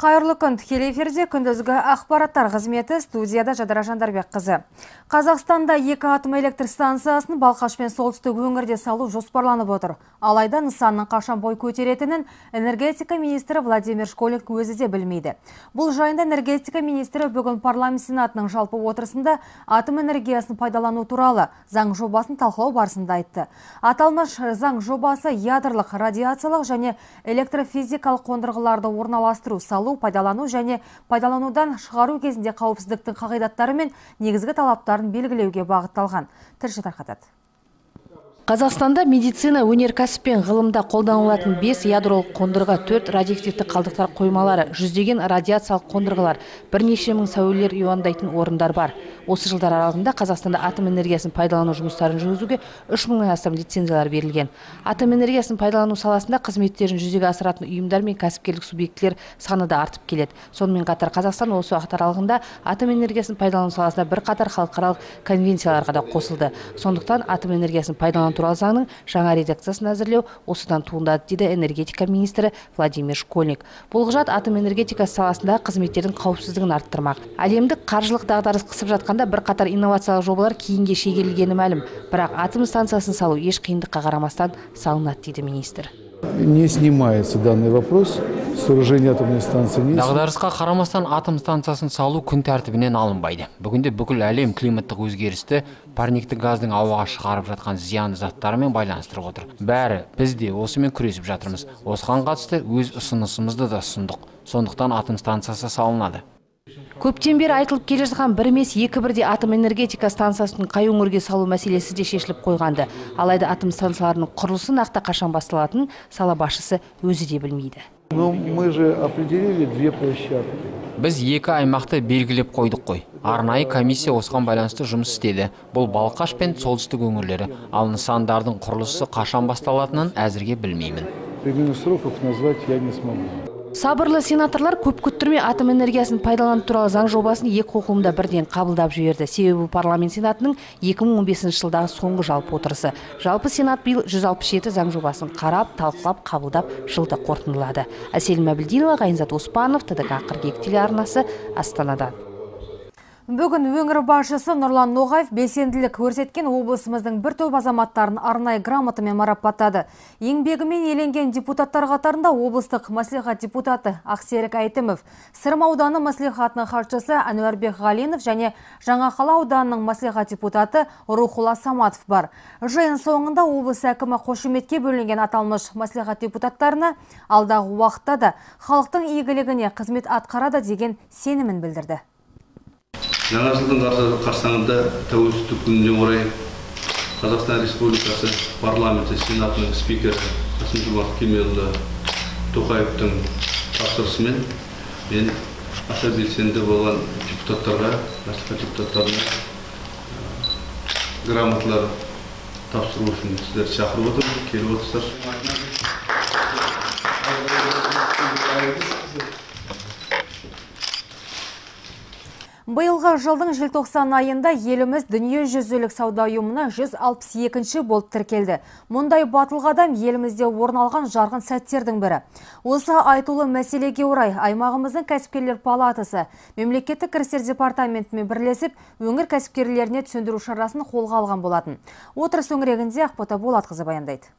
Қайырлы күн тікелей эфирде күндізгі ақпараттар қызметі студияда Жадыра Жандарбек қызы. Қазақстанда екі атом электр станциясын Балқаш пен солтүстік өңірде салу жоспарланып отыр. Алайда нысанның қашан бой көтеретінін энергетика министрі Владимир Школик өзі де білмейді. Бұл жайында энергетика министрі бүгін парламент сенатының жалпы отырысында атом энергиясын пайдалану туралы заң жобасын талқылау барысында айтты. Аталмыш заң жобасы ядролық радиациялық және электрофизикалық қондырғыларды орналастыру салу пайдалану және пайдаланудан шығару кезінде қауіпсіздіктің қағидаттары мен негізгі талаптарын белгілеуге бағытталған. Тілші тарқатады. Қазақстанда медицина, өнеркәсіп пен ғылымда қолданылатын 5 ядролық қондырғы, 4 радиоактивті қалдықтар қоймалары, жүздеген радиациялық қондырғылар, бірнеше мың сәулелер иондайтын орындар бар. Осы жылдар аралығында Қазақстанда атом энергиясын пайдалану жұмыстарын жүргізуге 3 мыңнан астам лицензиялар берілген. Атом энергиясын пайдалану саласында қызметтерін жүзеге асыратын ұйымдар мен кәсіпкерлік субъектілер саны да артып келеді. Сонымен қатар Қазақстан осы уақыт аралығында атом энергиясын пайдалану саласында бірқатар халықаралық конвенцияларға да қосылды. Сондықтан атом энергиясын пайдалану туралы заңның жаңа редакциясын әзірлеу осыдан туындады дейді энергетика министрі Владимир Школьник. Бұл құжат атом энергетикасы саласындағы қызметтердің қауіпсіздігін арттырмақ. Әлемдік қаржылық дағдарыс қысып жатқанда бірқатар инновациялық жобалар кейінге шегерілгені мәлім. Бірақ атом станциясын салу еш қиындыққа қарамастан салынады дейді министр. Не снимается данный вопрос. Сооружение атомной станции не дағдарысқа қарамастан атом станциясын салу күн тәртібінен алынбайды. Бүгінде бүкіл әлем климаттық өзгерісті парниктік газдың ауаға шығарып жатқан зиянды заттарымен байланыстырып отыр. Бәрі біз де осымен күресіп жатырмыз. Осыған қатысты өз ұсынысымызды да ұсындық. Сондықтан атом станциясы салынады. Көптен бері айтылып келе жатқан бір емес екі бірде атом энергетика станциясын қай өңірге салу мәселесі де шешіліп қойғанды. Алайда атом станцияларының құрылысы нақты қашан басталатынын сала басшысы өзі де білмейді. Но мы же определили две площадки. Біз екі аймақты белгілеп қойдық қой. Арнайы комиссия осыған байланысты жұмыс істеді. Бұл балқаш пен солтүстік өңірлері. Ал нысандардың құрылысы қашан басталатынын әзірге білмеймін. Назвать я не смогу. Сабырлы сенаторлар көп күттірмей атом энергиясын пайдалану туралы заң жобасын екі оқылымда бірден қабылдап жіберді. Себебі парламент сенатының 2015 жылдағы соңғы жалпы отырысы. Жалпы сенат биыл 167 заң жобасын қарап талқылап қабылдап жылды қорытындылады. Әсел мәбілдинова ғайынзат оспанов тдк қыркүйек телеарнасы астанадан Бүгін өңір басшысы Нұрлан Ноғаев белсенділік көрсеткен облысымыздың бір топ азаматтарын арнайы грамотамен марапаттады. Еңбегімен еленген депутаттар қатарында облыстық маслихат депутаты Ақсерік Әйтімов, Сырым ауданы маслихатының хатшысы Әнуарбек Ғалинов және Жаңақала ауданының маслихат депутаты Рухула Саматов бар. Жиын соңында облыс әкімі қошеметке бөлінген аталмыш маслихат депутаттарына алдағы уақытта да халықтың игілігіне қызмет атқарады деген сенімін білдірді жаңа жылдың қарсаңында тәуелсіздік күніне орай қазақстан республикасы парламенті сенатының спикері қасым жомарт кемелұлы тоқаевтың тапсырысымен мен аса белсенді болған депутаттарға мәслихат депутаттарына грамоталар тапсыру үшін сіздерді шақырып отырмын. Келіп отырсыздар. Биылғы жылдың желтоқсан айында еліміз дүние жүзілік сауда ұйымына 162 болып тіркелді. Мұндай батыл қадам елімізде орын алған жарғын сәттердің бірі. Осы айтулы мәселеге орай аймағымыздың кәсіпкерлер палатасы мемлекеттік кірістер департаментімен бірлесіп өңір кәсіпкерлеріне түсіндіру шарасын қолға алған болатын. Отырыс өңірегінде Ақбота Болатқызы баяндайды.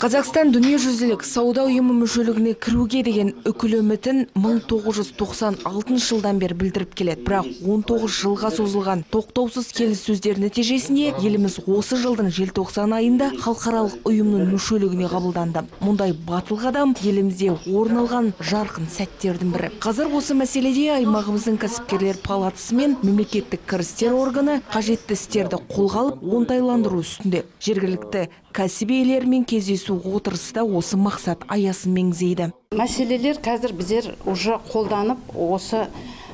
Қазақстан дүниежүзілік сауда ұйымы мүшелігіне кіруге деген үкілі үмітін 1996 жылдан бері білдіріп келеді. Бірақ 19 жылға созылған тоқтаусыз келіссөздер нәтижесінде еліміз осы жылдың желтоқсан айында халықаралық ұйымның мүшелігіне қабылданды. Мұндай батыл қадам елімізде орын алған жарқын сәттердің бірі. Қазір осы мәселеде аймағымыздың кәсіпкерлер палатасы мен мемлекеттік кірістер органы қажетті істерді қолға алып оңтайландыру үстінде. Жергілікті кәсіп иелерімен кездесу отырыста осы мақсат аясын меңзейді. Мәселелер қазір біздер уже қолданып осы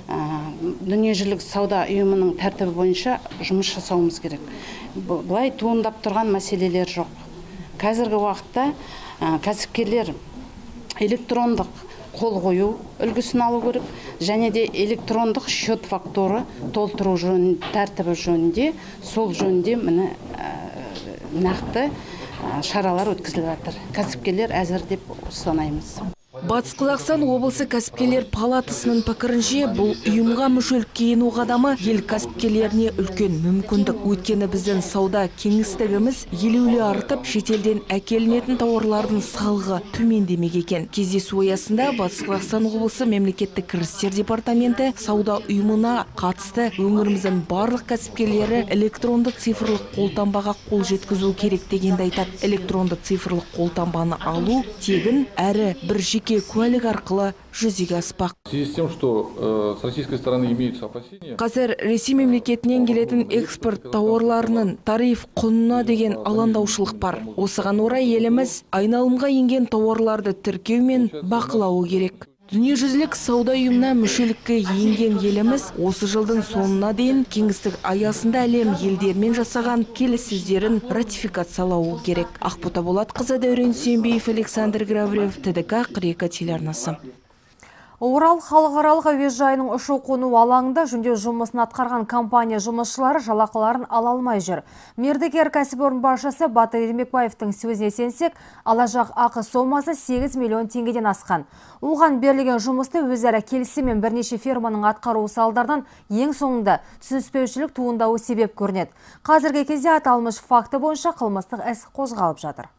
ә, дүниежүзілік сауда ұйымының тәртібі бойынша жұмыс жасауымыз керек. Былай туындап тұрған мәселелер жоқ. Қазіргі уақытта ә, кәсіпкерлер электрондық қол қою үлгісін алу керек және де электрондық счет фактуры толтыру жөн тәртібі жөнінде сол жөнінде міне нақты шаралар өткізіліп жатыр. Кәсіпкерлер әзір деп санаймыз батыс қазақстан облысы кәсіпкерлер палатасының пікірінше бұл ұйымға мүшелікке ену қадамы ел кәсіпкерлеріне үлкен мүмкіндік. Өйткені біздің сауда кеңістігіміз елеулі артып шетелден әкелінетін тауарлардың салығы төмендемек екен. Кездесу аясында батыс қазақстан облысы мемлекеттік кірістер департаменті сауда ұйымына қатысты өңіріміздің барлық кәсіпкерлері электронды цифрлық қолтаңбаға қол жеткізу керек дегенді айтады. Электронды цифрлық қолтаңбаны алу тегін әрі бір жеке куәлік арқылы жүзеге аспақ. Э, қазір ресей мемлекетінен келетін экспорт тауарларының тариф құнына деген алаңдаушылық бар. осыған орай еліміз айналымға енген тауарларды тіркеу мен бақылауы керек. дүниежүзілік сауда ұйымына мүшелікке енген еліміз осы жылдың соңына дейін кеңістік аясында әлем елдерімен жасаған келіссөздерін ратификациялауы керек. ақбота болатқызы дәурен сүйенбеев александр грабарев тдк қырық екі телеарнасы. Орал халықаралық әуежайының ұшу қону алаңында жөндеу жұмысын атқарған компания жұмысшылары жалақыларын ала алмай жүр. Мердігер кәсіпорын басшысы Батыр Ермекбаевтың сөзіне сенсек, алажақ ақы сомасы 8 миллион теңгеден асқан. Оған берілген жұмысты өзара келісіммен бірнеше ферманың атқаруы салдарынан ең соңында түсініспеушілік туындауы себеп көрінеді. Қазіргі кезде аталмыш факті бойынша қылмыстық іс қозғалып жатыр.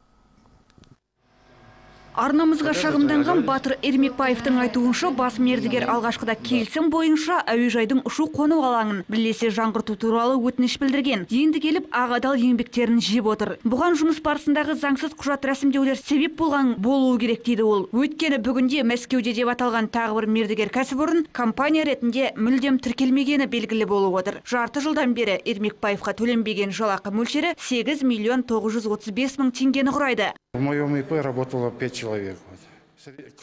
Арнамызға шағымданған Батыр Ермекбаевтың айтуынша бас мердігер алғашқыда келісім бойынша әуежайдың ұшу қону алаңын бірлесе жаңғырту туралы өтініш білдірген. Енді келіп ағадал еңбектерін жеп отыр. Бұған жұмыс барысындағы заңсыз құжат рәсімдеулер себеп болған болуы керек дейді ол. Өйткені бүгінде Мәскеуде деп аталған тағы бір мердігер кәсіпорын компания ретінде мүлдем тіркелмегені белгілі болып отыр. Жарты жылдан бері Ермекбаевқа төленбеген жалақы мөлшері 8 миллион 935 мың теңгені құрайды. В моем ИП работало 5 человек.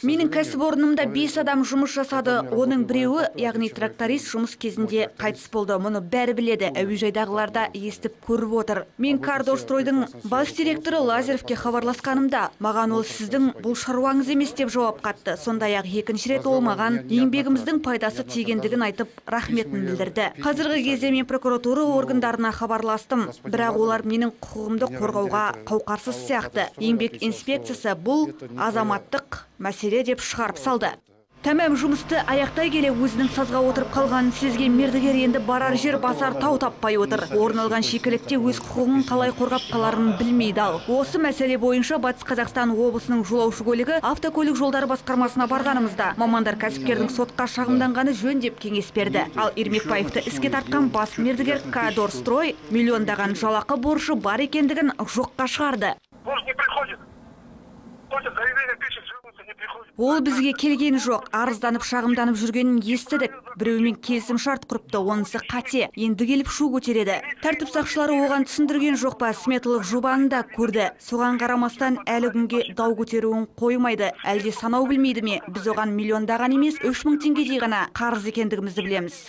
Менің кәсіпорнымда 5 адам жұмыс жасады. Оның біреуі, яғни тракторист жұмыс кезінде қайтыс болды. Мұны бәрі біледі. Әуежайдағылар да естіп көріп отыр. Мен Кардостройдың бас директоры Лазаревке хабарласқанымда, маған ол сіздің бұл шаруаңыз емес деп жауап қатты. Сондай-ақ екінші рет ол маған еңбегіміздің пайдасы тигендігін айтып, рахметін білдірді. Қазіргі кезде мен прокуратура органдарына хабарластым, бірақ олар менің құқығымды қорғауға қауқарсыз сияқты. Еңбек инспекциясы бұл азаматтық мәселе деп шығарып салды. Тәмам жұмысты аяқтай келе өзінің сазға отырып қалғанын сезген мердігер енді барар жер басар тау таппай отыр. Орын алған шикілікте өз құқығын қалай қорғап қаларын білмей дал осы мәселе бойынша батыс қазақстан облысының жолаушы көлігі автокөлік жолдары басқармасына барғанымызда. Мамандар кәсіпкердің сотқа шағымданғаны жөн деп кеңес берді. Ал ермекбаевты іске тартқан бас мердігер кадорстрой миллиондаған жалақы борышы бар екендігін жоққа шығарды. Ол бізге келген жоқ арызданып шағымданып жүргенін естідік. Біреумен келісім шарт құрыпты онысы қате. Енді келіп шу көтереді. Тәртіп сақшылары оған түсіндірген жоқ па сметалық жобаны да көрді. Соған қарамастан әлі күнге дау көтеруін қоймайды. Әлде санау білмейді ме? Біз оған миллиондаған емес үш мың теңгедей ғана қарыз екендігімізді білеміз.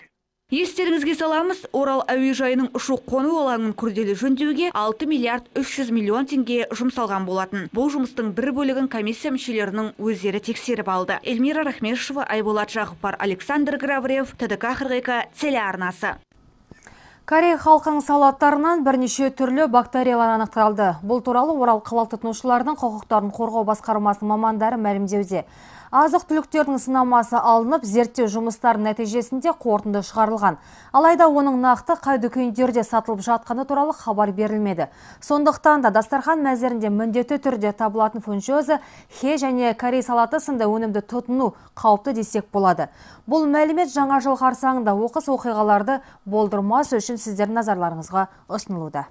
Естеріңізге саламыз, Орал әуежайының ұшу қону алаңын күрделі жөндеуге 6 миллиард 300 миллион теңге жұмсалған болатын. Бұл жұмыстың бір бөлігін комиссия мүшелерінің өздері тексеріп алды. Эльмира Рахмешева, Айболат Жақыпар, Александр Граврев, ТДК 42 телеарнасы. Корей халқының салаттарынан бірнеше түрлі бактериялар анықталды. Бұл туралы Орал қалалық тұтынушылардың құқықтарын қорғау басқармасының мамандары мәлімдеуде. Азық түліктердің сынамасы алынып, зерттеу жұмыстарының нәтижесінде қорытынды шығарылған. Алайда оның нақты қай дүкендерде сатылып жатқаны туралы хабар берілмеді. Сондықтан да дастархан мәзірінде міндетті түрде табылатын фунчоза, хе және корей салаты сынды өнімді тұтыну қауіпті десек болады. Бұл мәлімет жаңа жыл қарсаңында оқыс оқиғаларды болдырмас үшін сіздердің назарларыңызға ұсынылуда.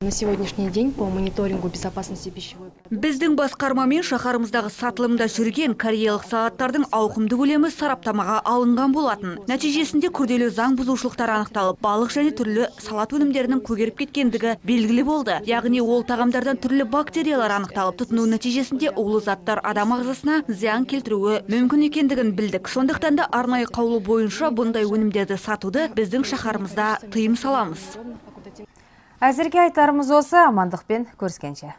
На сегодняшний день по мониторингу безопасности пищевой Біздің басқармамен шаһарымыздағы сатылымда жүрген кореялық салаттардың ауқымды көлемі сараптамаға алынған болатын. Нәтижесінде күрделі заң бұзушылықтар анықталып, балық және түрлі салат өнімдерінің көгеріп кеткендігі белгілі болды. Яғни ол тағамдардан түрлі бактериялар анықталып, тұтыну нәтижесінде улы заттар адам ағзасына зиян келтіруі мүмкін екендігін білдік. Сондықтан да арнайы қаулы бойынша бұндай өнімдерді сатуды біздің шаһарымызда тыйым саламыз. Әзірге айтарымыз осы амандықпен көріскенше.